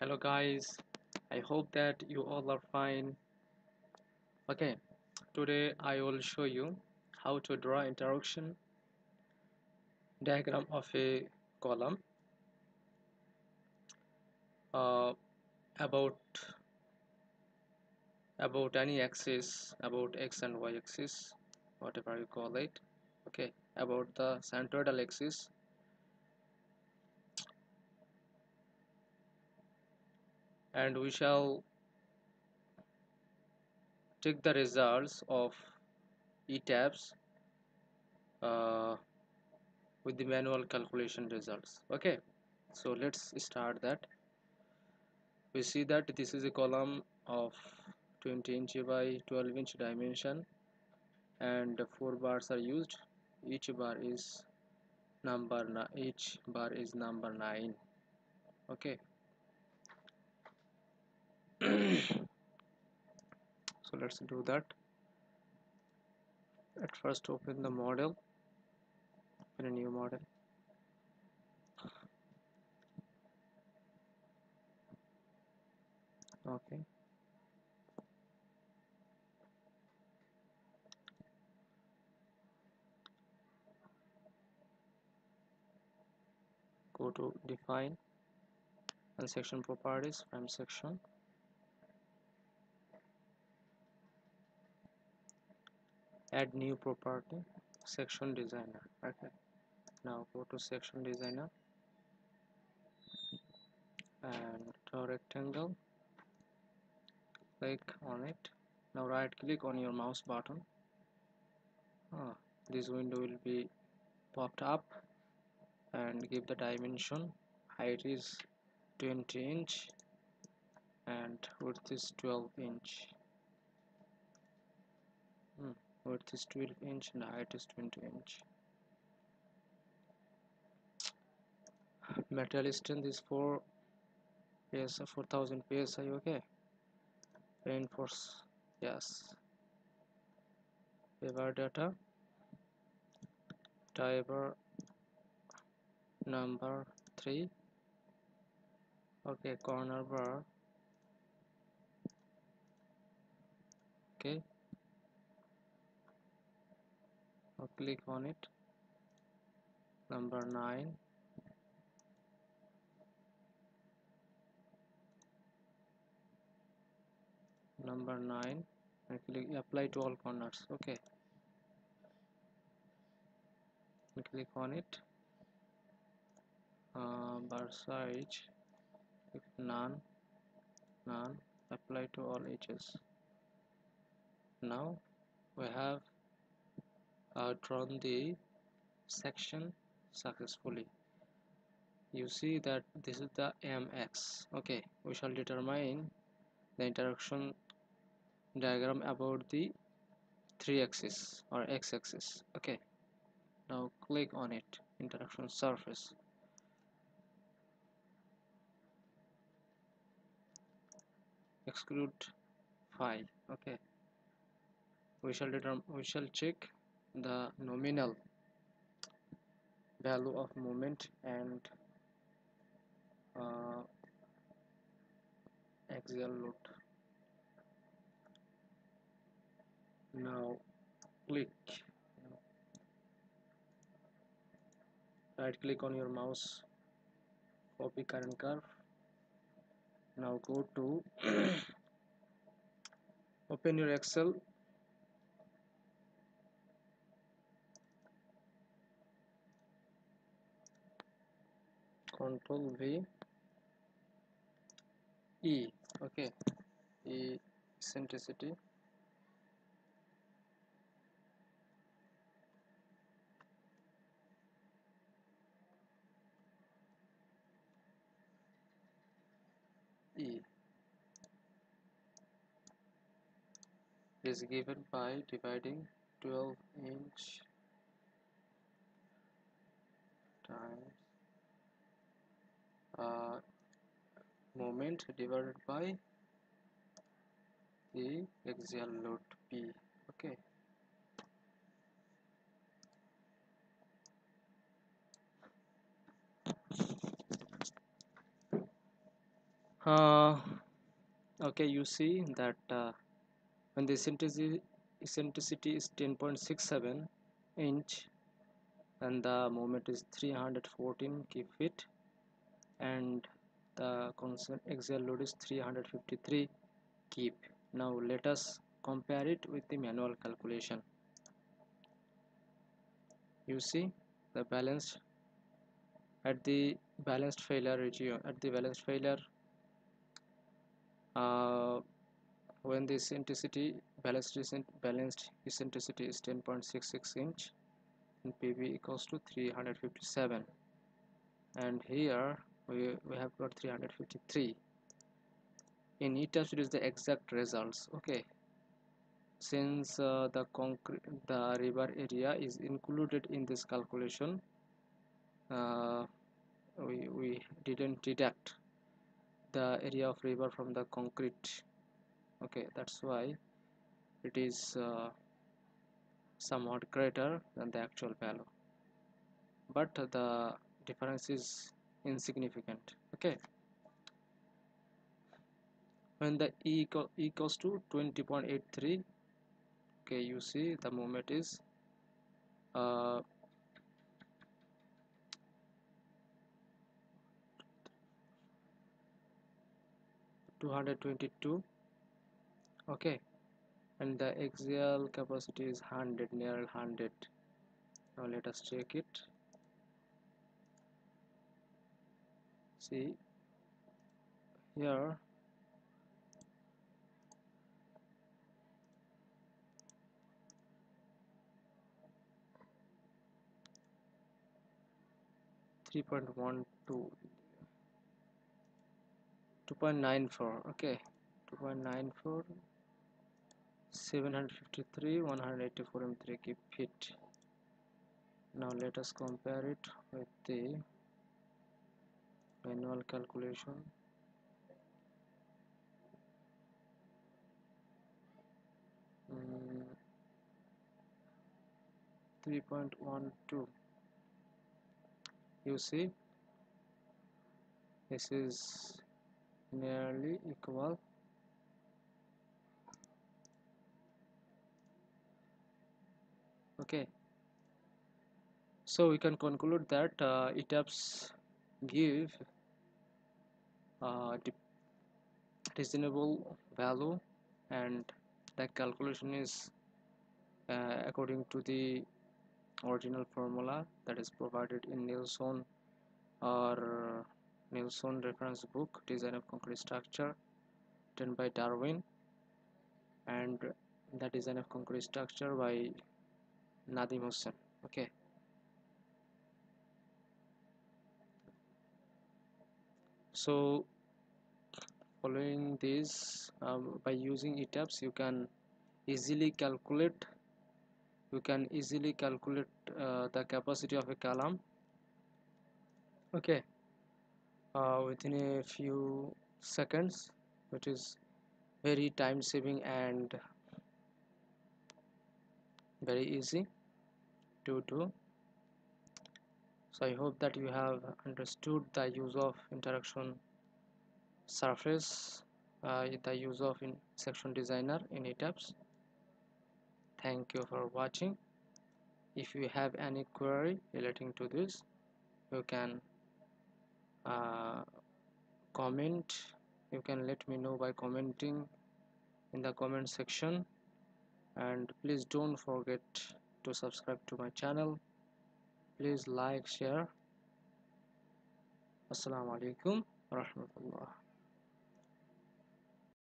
hello guys. I hope that you all are fine. Okay today i will show you how to draw interaction diagram of a column uh, about about any axis about x and y axis whatever you call it. Okay about the centroidal axis and we shall take the results of ETABS uh, with the manual calculation results. Okay so let's start that. We see that this is a column of 20 inch by 12 inch dimension and four bars are used. Each bar is number each bar is number 9 okay so let's do that. At first open the model. Open a new model. Okay. Go to define and section properties frame section add new property. Section designer. Okay. Now go to section designer. And draw rectangle. Click on it. Now right click on your mouse button. Ah, this window will be popped up. And give the dimension. Height is 20 inch. And width is 12 inch. Hmm width is 12 inch and height is 20 inch. Metal strength is 4 psi 4000 psi okay? Reinforce yes. Paper data driver number 3 okay corner bar. Okay I'll click on it. Number 9 number 9 and click apply to all corners. Okay. And click on it. Uh, bar size. Click none. None. Apply to all edges. Now we have uh, drawn the section successfully. You see that this is the mx okay we shall determine the interaction diagram about the 3 axis or x axis. Okay now click on it interaction surface. Exclude file. Okay we shall determine we shall check the nominal value of moment and uh, axial load now click. Right click on your mouse copy current curve. Now go to open your excel control v. E okay. E eccentricity E. Is given by dividing 12 inch times uh, moment divided by the axial load P okay. Uh, okay you see that uh, when the eccentricity, is 10.67 inch and the moment is 314 feet and the constant axial load is 353 kip. Now let us compare it with the manual calculation. You see the balanced at the balanced failure region at the balanced failure uh, when the eccentricity balanced balanced eccentricity is 10.66 inch and PV equals to 357 and here we, we have got 353 in ETABS it is the exact results. Okay. Since uh, the concrete the rebar area is included in this calculation uh, we, we didn't deduct the area of rebar from the concrete. Okay that's why it is uh, somewhat greater than the actual value. But the difference is insignificant okay when the e equals to 20.83 okay you see the moment is uh, Two hundred twenty-two, okay, and the axial capacity is hundred near hundred. Now let us check it. See here. Three point one two. 2.94 okay. 2.94 753 184 m3 kip fit now let us compare it with the manual calculation. Mm, 3.12 you see this is nearly equal. Okay. So we can conclude that uh, ETABS give reasonable value and the calculation is uh, according to the original formula that is provided in Nilson or Nilson reference book Design of Concrete Structure written by Darwin and the Design of Concrete Structure by Nadim Hussain. Okay so following this um, by using ETABS you can easily calculate you can easily calculate uh, the capacity of a column. Okay. Uh, within a few seconds which is very time saving and very easy to do so I hope that you have understood the use of interaction surface uh, the use of in section designer in ETABS thank you for watching. If you have any query relating to this you can uh, comment. You can let me know by commenting in the comment section. And please don't forget to subscribe to my channel please like share. Assalamu alaikum rahmatullah